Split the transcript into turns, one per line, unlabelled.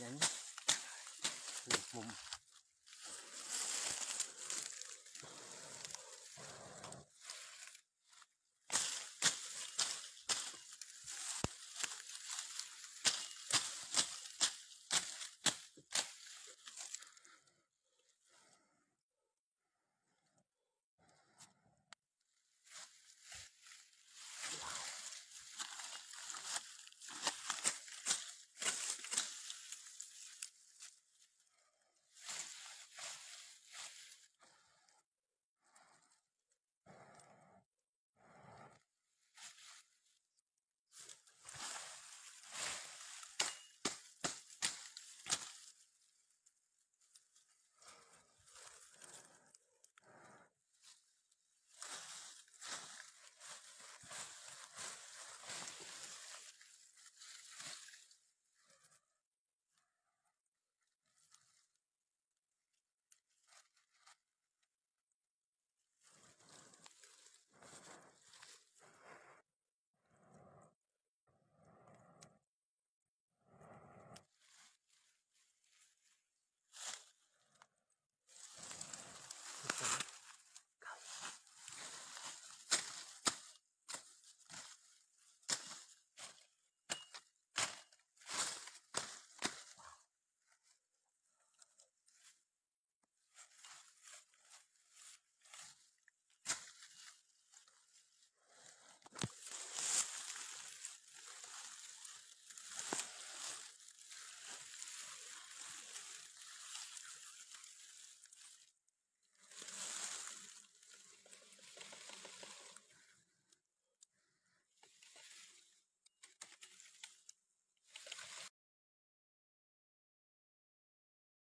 hình nhé, mùng